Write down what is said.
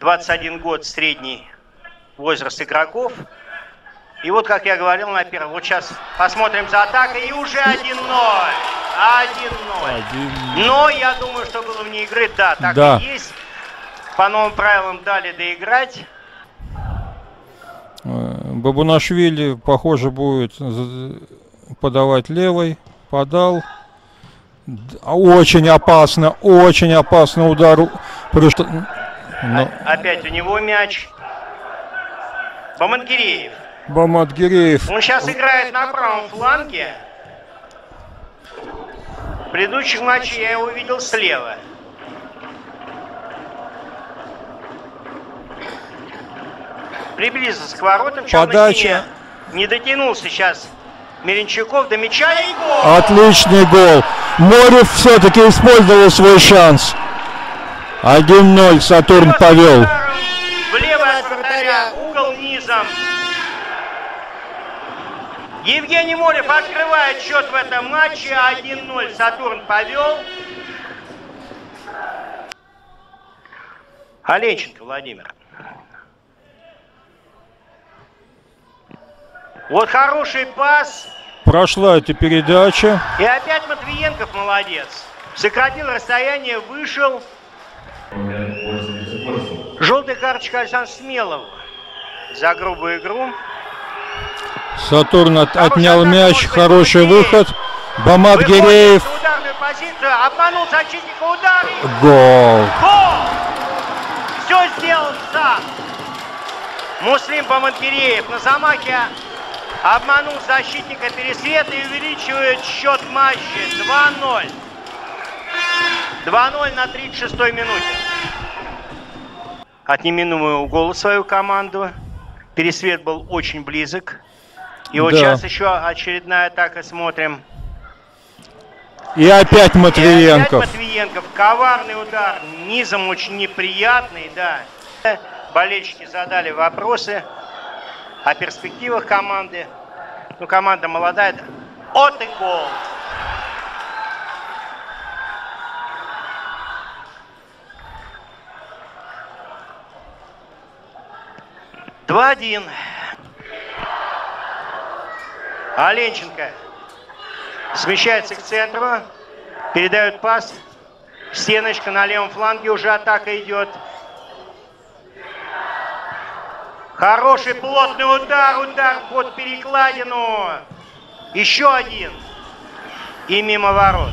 21 год средний возраст игроков. И вот, как я говорил на первом, вот сейчас посмотрим за атакой, и уже 1-0. 1-0. Но я думаю, что было вне игры, да, так Да. и есть. По новым правилам дали доиграть. Э, Бабунашвили, похоже, будет подавать левой. Подал. А Очень опасно, очень опасно удар. Потому что... но О- Опять у него мяч. Бамангиреев. Бамадгиреев Он сейчас играет на правом фланге. В предыдущих матчах я его видел слева. Приблизился к воротам. Подача. Не дотянулся сейчас Меренчуков до мяча и гол. Отличный гол. Морев все-таки использовал свой шанс. 1-0 Сатурн повел. Влево от вратаря, угол низом. Евгений Морев открывает счет в этом матче. 1-0 Сатурн повел. Оленченко Владимир. Вот хороший пас. Прошла эта передача. И опять Матвиенков молодец. Сократил расстояние, вышел. Желтая карточка Александра Смелова за грубую игру. Сатурн от- отнял мяч. Хороший выход. Бамат Выходит Гиреев. позицию, обманул защитника удар. Гол. Гол! Все сделал сам. Муслим Бамангиреев на замахе обманул защитника Пересвета и увеличивает счет в матче 2-0. 2-0 на 36-й минуте. От неминуемого гола свою команду. Пересвет был очень близок. И вот Да. сейчас еще очередная атака смотрим. И опять И опять Матвиенков. Матвиенков. Коварный удар. Низом очень неприятный, да. Болельщики задали вопросы о перспективах команды. Ну, команда молодая. От и гол. Два один. Оленченко смещается к центру, передает пас, стеночка на левом фланге, уже атака идет. Хороший плотный удар, удар под перекладину. Еще один. И мимо ворот.